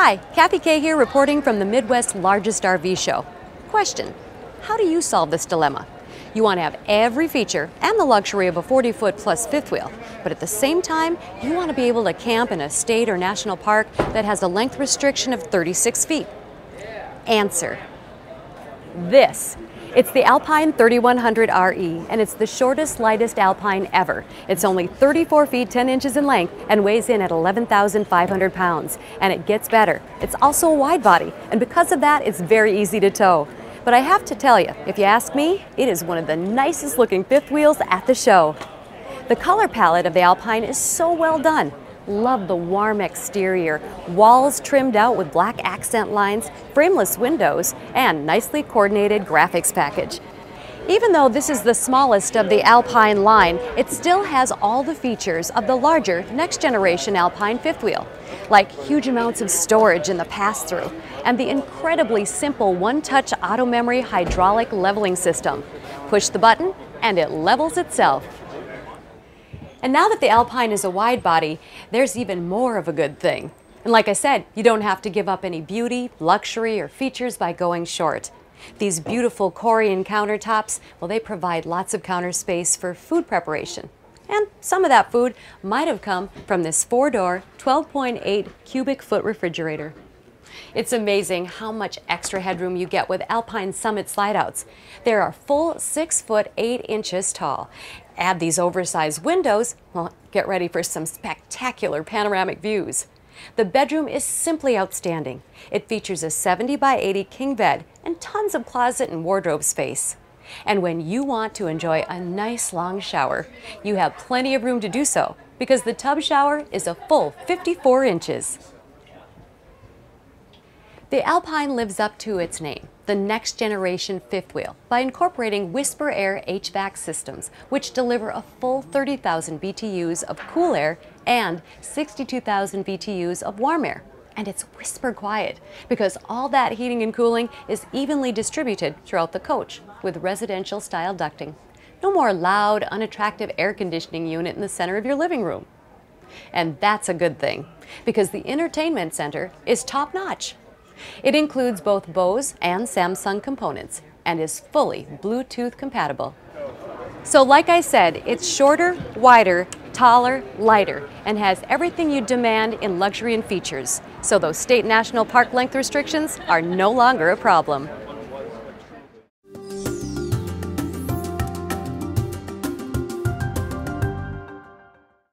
Hi, Kathy Kay here reporting from the Midwest's largest RV show. Question How do you solve this dilemma? You want to have every feature and the luxury of a 40 foot plus fifth wheel, but at the same time, you want to be able to camp in a state or national park that has a length restriction of 36 feet. Answer This. It's the Alpine 3100 RE, and it's the shortest, lightest Alpine ever. It's only 34 feet 10 inches in length and weighs in at 11,500 pounds. And it gets better. It's also a wide body, and because of that, it's very easy to tow. But I have to tell you, if you ask me, it is one of the nicest looking fifth wheels at the show. The color palette of the Alpine is so well done. Love the warm exterior, walls trimmed out with black accent lines, frameless windows, and nicely coordinated graphics package. Even though this is the smallest of the Alpine line, it still has all the features of the larger next generation Alpine fifth wheel, like huge amounts of storage in the pass-through and the incredibly simple one-touch auto memory hydraulic leveling system. Push the button and it levels itself. And now that the Alpine is a wide body, there's even more of a good thing. And like I said, you don't have to give up any beauty, luxury, or features by going short. These beautiful Corian countertops, well, they provide lots of counter space for food preparation. And some of that food might have come from this four-door, 12.8 cubic foot refrigerator. It's amazing how much extra headroom you get with Alpine Summit slideouts. They are full 6 foot 8 inches tall. Add these oversized windows, well, get ready for some spectacular panoramic views. The bedroom is simply outstanding. It features a 70 by 80 king bed and tons of closet and wardrobe space. And when you want to enjoy a nice long shower, you have plenty of room to do so because the tub shower is a full 54 inches. The Alpine lives up to its name, the next generation fifth wheel, by incorporating Whisper Air HVAC systems, which deliver a full 30,000 BTUs of cool air and 62,000 BTUs of warm air. And it's whisper quiet because all that heating and cooling is evenly distributed throughout the coach with residential style ducting. No more loud, unattractive air conditioning unit in the center of your living room. And that's a good thing because the entertainment center is top notch. It includes both Bose and Samsung components and is fully Bluetooth compatible. So like I said, it's shorter, wider, taller, lighter, and has everything you demand in luxury and features. So those state national park length restrictions are no longer a problem.